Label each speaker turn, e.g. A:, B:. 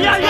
A: ay, ay,